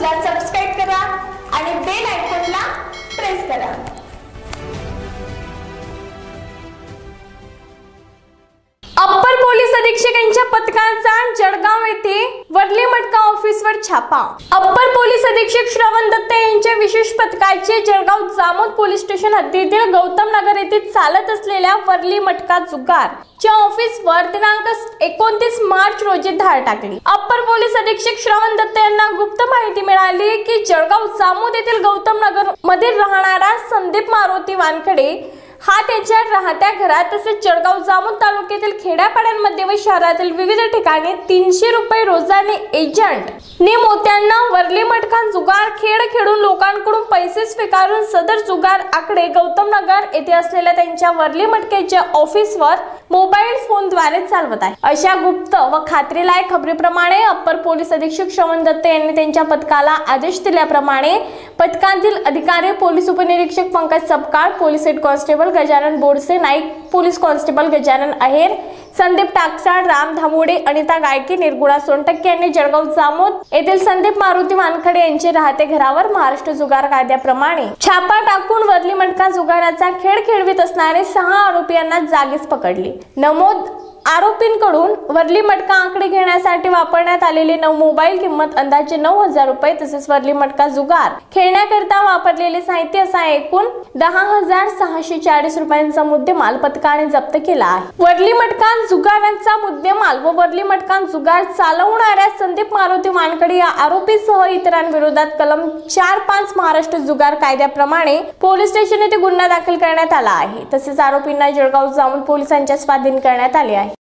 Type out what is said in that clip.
न्यूजला सबस्क्राईब करा आणि बेल आयकॉनला प्रेस करा. अप्पर पोलीस अधीक्षकांच्या पथकाचा जळगाव येथे वडली मटका ऑफिसवर छापा. अप्पर पोलीस अधीक्षक श्रवण दत्त यांच्या विशेष पथकाचे जळगाव जामोद पोलीस स्टेशन हद्दीतील गौतम नगर येथे चालत असलेल्या वरली मटका जुगार. च्या ऑफिसवर दिनांक एकोणतीस मार्च रोजी धाड टाकली. अप्पर पोलीस अधीक्षक श्रवण दत्त यांना गुप्त मिळाली की जळगाव जामोद येथील गौतम नगरमध्ये राहणारा संदीप मारुती वानखडे हा त्याच्या राहत्या घरात तसेच जळगाव जामोद तालुक्यातील खेड्यापाड्यांमध्ये व शहरातील विविध ठिकाणी तीनशे रुपये रोजाने एजंट ने मोत्यांना वरले मटका जुगार खेळ खेळून लोकांकडून पैसे स्वीकारून सदर जुगार आकडे गौतम नगर येथे असलेल्या त्यांच्या वरले मटक्याच्या ऑफिसवर मोबाईल फोनद्वारे चालवत आहे. अशा गुप्त व खात्रीलायक खबरीप्रमाणे अप्पर पोलीस अधीक्षक श्रवण दत्त यांनी त्यांच्या पथकाला आदेश दिल्याप्रमाणे पथकातील अधिकारी पोलीस उपनिरीक्षक Pankaj Sapkal police head constable Gajanan Bodse Naik police constable Gajanan Aher Sandeep Taksal Ram धामोडे Anita गायके निर्गुणा सोनटक्के यांनी जळगाव जामोद येथील संदीप मारुती वानखडे यांचे राहते घरावर महाराष्ट्र जुगार कायद्याप्रमाणे. छापा टाकून वरली मटका जुगाराचा खेळ खेळवीत असणारे सहा आरोपी यांना जागीच पकडले. नमोद आरोपींकडून वरली मटका आकडे घेण्यासाठी वापरण्यात आलेले नऊ मोबाईल किंमत अंदाजे नऊ हजार रुपये तसेच वरली मटका जुगार खेळण्याकरिता वापरलेले साहित्य असा एकूण दहा हजार सहाशे चाळीस रुपयांचा मुद्देमाल पथकाने जप्त केला आहे. वरली मटका जुगारांचा मुद्देमाल व वरली मटका जुगार चालवणाऱ्या संदीप मारुती वानकडे या आरोपीसह इतरांविरोधात कलम चार पाच महाराष्ट्र जुगार कायद्याप्रमाणे पोलीस स्टेशन येथे गुन्हा दाखल करण्यात आला आहे. तसेच आरोपींना जळगाव जाऊन पोलिसांच्या स्वाधीन करण्यात आले आहे.